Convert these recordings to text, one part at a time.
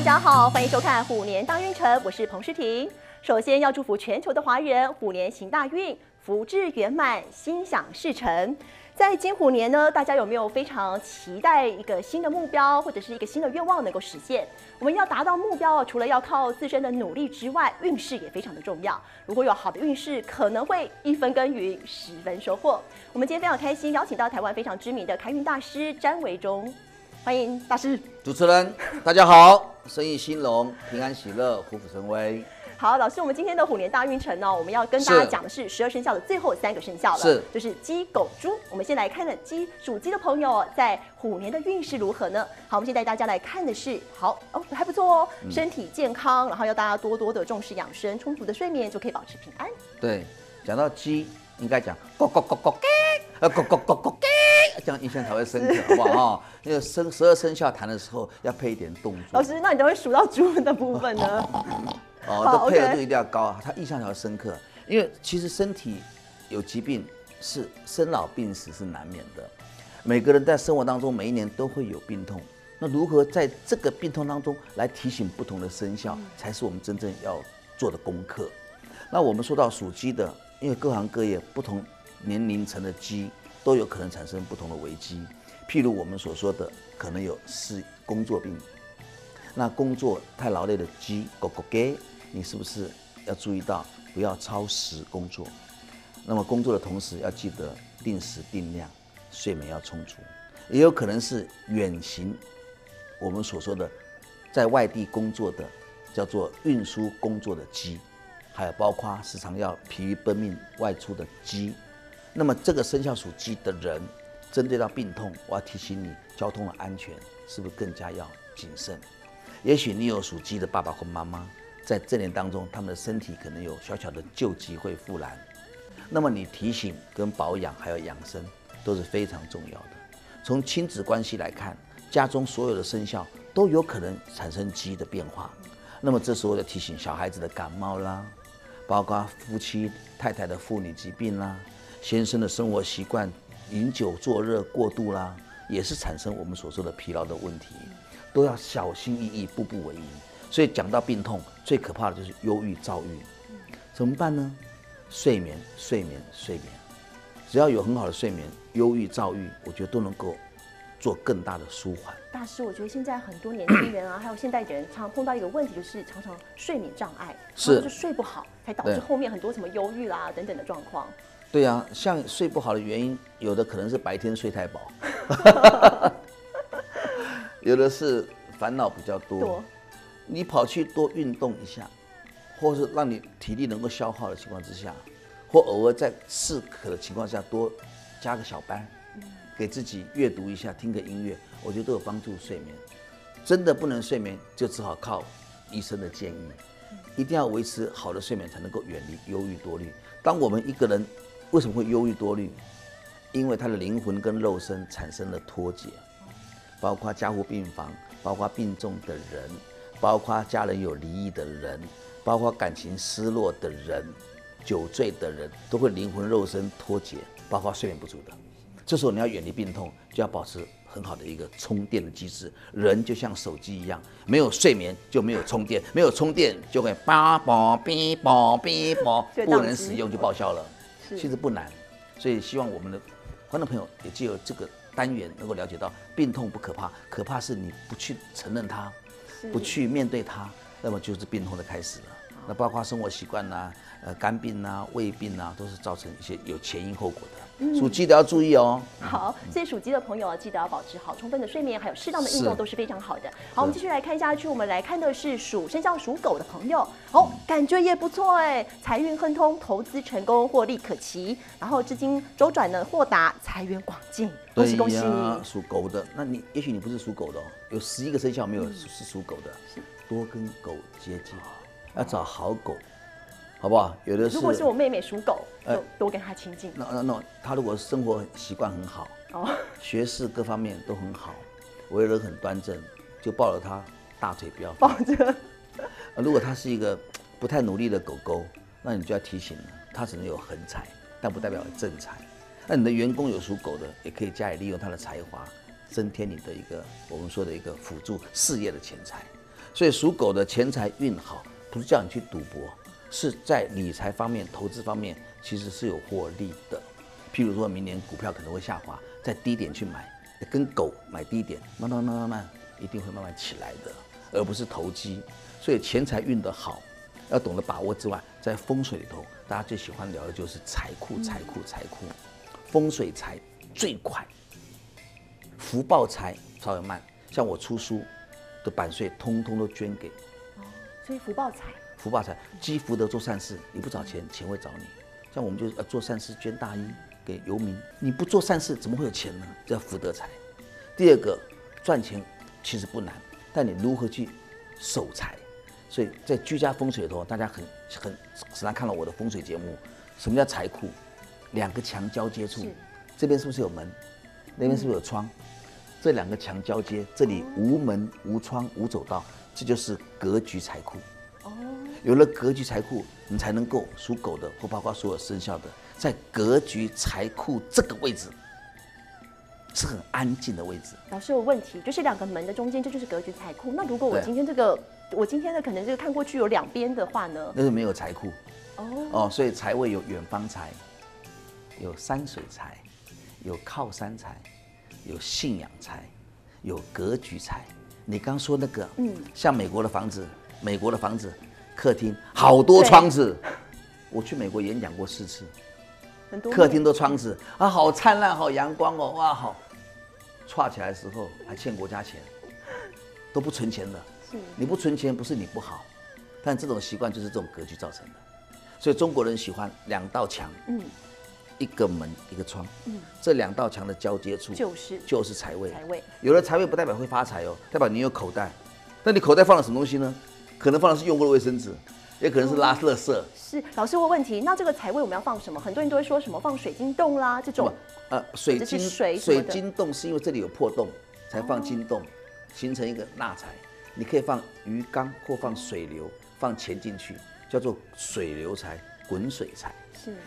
大家好，欢迎收看虎年大运程，我是彭诗婷。首先要祝福全球的华人虎年行大运，福至圆满，心想事成。在金虎年呢，大家有没有非常期待一个新的目标或者是一个新的愿望能够实现？我们要达到目标，除了要靠自身的努力之外，运势也非常的重要。如果有好的运势，可能会一分耕耘十分收获。我们今天非常开心，邀请到台湾非常知名的开运大师詹维忠，欢迎大师。主持人，大家好，生意兴隆，平安喜乐，虎虎生威。好，老师，我们今天的虎年大运程呢，我们要跟大家讲的是十二生肖的最后三个生肖了，是，就是鸡、狗、猪。我们先来看看鸡，属鸡的朋友在虎年的运势如何呢？好，我们先带大家来看的是，好哦，还不错哦，身体健康，然后要大家多多的重视养生，充足的睡眠就可以保持平安。对，讲到鸡，应该讲咕咕咕咕，呃咕咕咕咕，这样印象才会深刻，好不好啊？那个生十二生肖谈的时候要配一点动作。老师，那你都会数到猪的部分呢？哦，这配合度一定要高，他印象才会深刻。因为其实身体有疾病是生老病死是难免的，每个人在生活当中每一年都会有病痛。那如何在这个病痛当中来提醒不同的生肖，才是我们真正要做的功课。那我们说到属鸡的，因为各行各业不同年龄层的鸡都有可能产生不同的危机，譬如我们所说的，可能有是工作病。那工作太劳累的鸡，狗狗给，你是不是要注意到不要超时工作？那么工作的同时要记得定时定量，睡眠要充足。也有可能是远行，我们所说的在外地工作的，叫做运输工作的鸡，还有包括时常要疲于奔命外出的鸡。那么这个生肖属鸡的人，针对到病痛，我要提醒你，交通的安全是不是更加要谨慎？也许你有属鸡的爸爸或妈妈，在这年当中，他们的身体可能有小小的旧疾会复燃，那么你提醒跟保养还有养生都是非常重要的。从亲子关系来看，家中所有的生肖都有可能产生鸡的变化，那么这时候要提醒小孩子的感冒啦，包括夫妻太太的妇女疾病啦，先生的生活习惯饮酒作热过度啦，也是产生我们所说的疲劳的问题。都要小心翼翼，步步为营。所以讲到病痛，最可怕的就是忧郁、躁郁。怎么办呢？睡眠、睡眠、睡眠。只要有很好的睡眠，忧郁、躁郁，我觉得都能够做更大的舒缓。大师，我觉得现在很多年轻人啊，还有现代人，常碰到一个问题，就是常常睡眠障碍，是就睡不好，才导致后面很多什么忧郁啦等等的状况。对啊，像睡不好的原因，有的可能是白天睡太饱。有的是烦恼比较多，你跑去多运动一下，或是让你体力能够消耗的情况之下，或偶尔在适可的情况下多加个小班，给自己阅读一下，听个音乐，我觉得都有帮助睡眠。真的不能睡眠，就只好靠医生的建议，一定要维持好的睡眠，才能够远离忧郁多虑。当我们一个人为什么会忧郁多虑？因为他的灵魂跟肉身产生了脱节。包括加护病房，包括病重的人，包括家人有离异的人，包括感情失落的人，酒醉的人，都会灵魂肉身脱节，包括睡眠不足的。这时候你要远离病痛，就要保持很好的一个充电的机制。人就像手机一样，没有睡眠就没有充电，没有充电就会叭叭哔叭哔叭，不能使用就报销了。其实不难，所以希望我们的观众朋友也借由这个。单元能够了解到病痛不可怕，可怕是你不去承认它，不去面对它，那么就是病痛的开始了。那包括生活习惯呐，呃，肝病呐、胃病呐，都是造成一些有前因后果的。属鸡的要注意哦。好，所以属鸡的朋友啊，记得要保持好充分的睡眠，还有适当的运动都是非常好的。好，我们继续来看下去，我们来看的是属生肖属狗的朋友。哦，感觉也不错哎，财运亨通，投资成功，获利可期，然后资金周转呢豁达，财源广进。恭喜恭喜！属狗的，那你也许你不是属狗的哦，有十一个生肖没有是属狗的，多跟狗接近。要找好狗，好不好？有的是。如果是我妹妹属狗，就多跟她亲近。那那那，她如果生活习惯很好，哦，学识各方面都很好，为人很端正，就抱着她大腿不要抱着。如果她是一个不太努力的狗狗，那你就要提醒了，它只能有横财，但不代表正财。那你的员工有属狗的，也可以加以利用他的才华，增添你的一个我们说的一个辅助事业的钱财。所以属狗的钱财运好，不是叫你去赌博，是在理财方面、投资方面其实是有获利的。譬如说明年股票可能会下滑，在低点去买，跟狗买低点，慢慢慢慢慢，一定会慢慢起来的，而不是投机。所以钱财运得好，要懂得把握之外，在风水里头，大家最喜欢聊的就是财库、财库、财库。风水财最快，福报财稍微慢。像我出书的版税，通通都捐给。哦，所以福报财。福报财积福德做善事，你不找钱，钱会找你。像我们就是要做善事，捐大衣给游民。你不做善事，怎么会有钱呢？叫福德财。第二个，赚钱其实不难，但你如何去守财？所以在居家风水里头，大家很很时常看到我的风水节目。什么叫财库？两个墙交接处，这边是不是有门？那边是不是有窗？这两个墙交接，这里无门无窗无走道，这就是格局财库。哦，有了格局财库，你才能够属狗的或包括所有生肖的，在格局财库这个位置是很安静的位置。老师有问题，就是两个门的中间，这就是格局财库。那如果我今天这个？我今天的可能这个看过去有两边的话呢，那是没有财库哦哦，所以财位有远方财，有山水财，有靠山财，有信仰财，有格局财。你刚说那个，嗯，像美国的房子，美国的房子客厅好多窗子，我去美国演讲过四次，很多。客厅都窗子。啊，好灿烂，好阳光哦，哇好，串起来的时候还欠国家钱，都不存钱的。你不存钱不是你不好，但这种习惯就是这种格局造成的。所以中国人喜欢两道墙，嗯，一个门一个窗，嗯，这两道墙的交接处就是就是财位。财位有了财位不代表会发财哦，代表你有口袋。那你口袋放了什么东西呢？可能放的是用过的卫生纸，也可能是拉垃圾。是老师问问题，那这个财位我们要放什么？很多人都会说什么放水晶洞啦这种。呃，水晶水水晶洞是因为这里有破洞才放晶洞，形成一个纳财。你可以放鱼缸或放水流，放钱进去，叫做水流财、滚水财。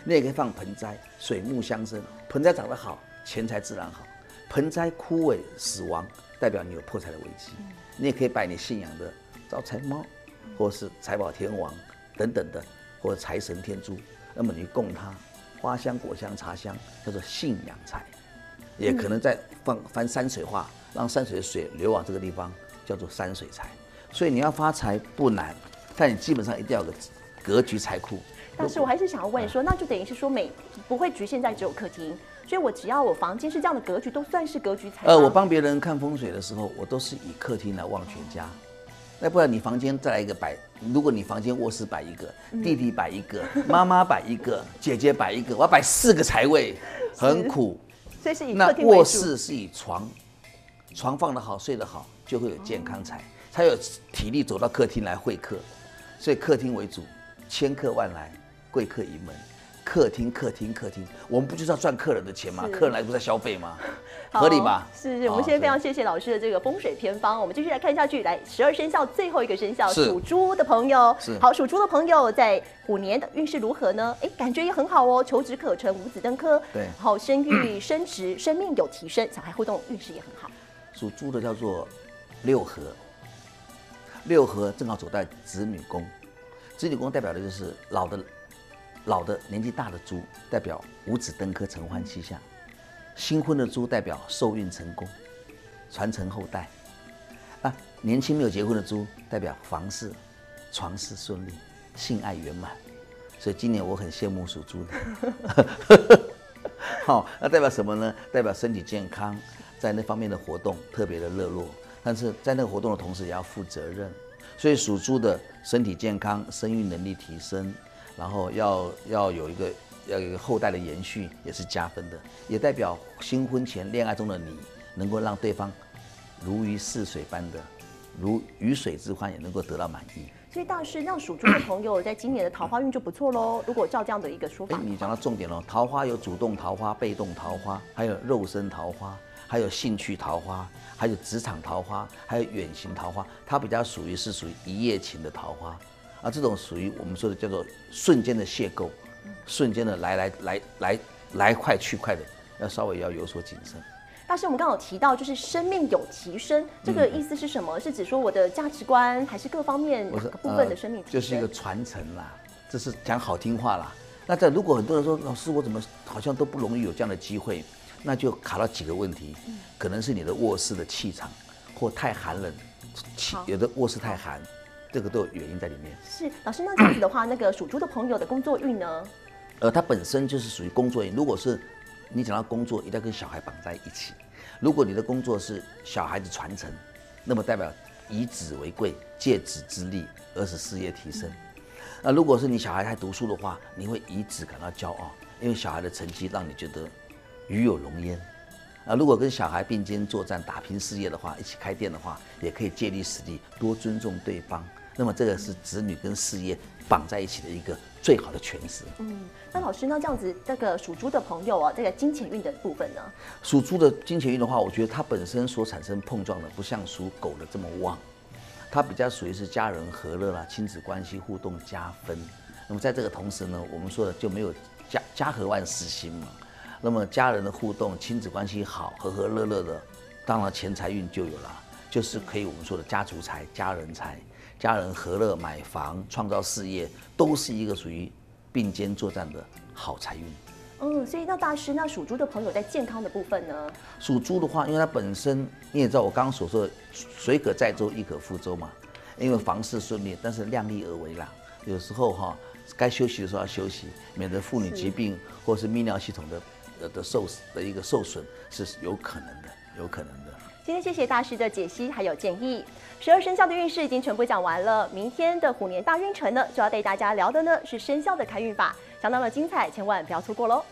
你也可以放盆栽，水木相生，盆栽长得好，钱财自然好。盆栽枯萎死亡，代表你有破财的危机。你也可以拜你信仰的招财猫，或是财宝天王等等的，或者财神天珠，那么你供它花香、果香、茶香，叫做信仰财。也可能在放翻山水画，让山水的水流往这个地方。叫做山水财，所以你要发财不难，但你基本上一定要有个格局财库。但是我还是想要问说，那就等于是说，每不会局限在只有客厅，所以我只要我房间是这样的格局，都算是格局才。呃，我帮别人看风水的时候，我都是以客厅来望全家。那不然你房间再来一个摆，如果你房间卧室摆一个，弟弟摆一个，妈妈摆一个，姐姐摆一个，我要摆四个财位，很苦。所以是以那卧室是以床，床放得好，睡得好。就会有健康财，才有体力走到客厅来会客，所以客厅为主，千客万来，贵客盈门。客厅，客厅，客厅，我们不就是要赚客人的钱吗？客人来不是在消费吗？合理吧？是是，我们先非常谢谢老师的这个风水偏方，我们继续来看下去。来，十二生肖最后一个生肖属猪的朋友，好，属猪的朋友在虎年的运势如何呢？哎，感觉也很好哦，求职可成，五子登科，对，好，生育升职，生命有提升，小孩互动运势也很好。属猪的叫做六合，六合正好走在子女宫，子女宫代表的就是老的、老的年纪大的猪，代表五子登科、承欢膝下；新婚的猪代表受孕成功、传承后代；啊，年轻没有结婚的猪代表房事、床事顺利、性爱圆满。所以今年我很羡慕属猪的。好，那代表什么呢？代表身体健康。在那方面的活动特别的热络，但是在那个活动的同时也要负责任，所以属猪的身体健康、生育能力提升，然后要要有一个要有一个后代的延续，也是加分的，也代表新婚前恋爱中的你能够让对方如鱼似水般的如鱼水之欢，也能够得到满意。所以大师，让属猪的朋友在今年的桃花运就不错喽。如果照这样的一个说法，你讲到重点喽，桃花有主动桃花、被动桃花，还有肉身桃花。还有兴趣桃花，还有职场桃花，还有远行桃花，它比较属于是属于一夜情的桃花，啊，这种属于我们说的叫做瞬间的邂逅，瞬间的来来来来来快去快的，要稍微要有所谨慎。大师，我们刚刚有提到，就是生命有提升，这个意思是什么？是指说我的价值观，还是各方面哪个部分的生命提升？就是一个传承啦，这是讲好听话啦。那在如果很多人说，老师我怎么好像都不容易有这样的机会，那就卡到几个问题，可能是你的卧室的气场或太寒冷，气有的卧室太寒，这个都有原因在里面。是老师，那这样子的话，那个属猪的朋友的工作运呢？呃，它本身就是属于工作运。如果是你讲到工作，一定要跟小孩绑在一起。如果你的工作是小孩子传承，那么代表以子为贵，借子之力而使事业提升。那如果是你小孩还读书的话，你会以子感到骄傲，因为小孩的成绩让你觉得与有荣焉。啊，如果跟小孩并肩作战打拼事业的话，一起开店的话，也可以借力使力，多尊重对方。那么这个是子女跟事业绑在一起的一个最好的诠释。嗯，那老师，那这样子，这个属猪的朋友啊，这个金钱运的部分呢？属猪的金钱运的话，我觉得它本身所产生碰撞的，不像属狗的这么旺。它比较属于是家人和乐啦，亲子关系互动加分。那么在这个同时呢，我们说的就没有家家和万事兴嘛。那么家人的互动、亲子关系好，和和乐乐的，当然钱财运就有了，就是可以我们说的家族财、家人财、家人和乐、买房、创造事业，都是一个属于并肩作战的好财运。嗯，所以那大师，那属猪的朋友在健康的部分呢？属猪的话，因为它本身你也知道，我刚刚所说的水可载舟，亦可覆舟嘛。因为房事顺利，但是量力而为啦。有时候哈，该休息的时候要休息，免得妇女疾病或是泌尿系统的的受的一个受损是有可能的，有可能的。今天谢谢大师的解析还有建议。十二生肖的运势已经全部讲完了，明天的虎年大运程呢，就要带大家聊的呢是生肖的开运法，相当的精彩，千万不要错过喽。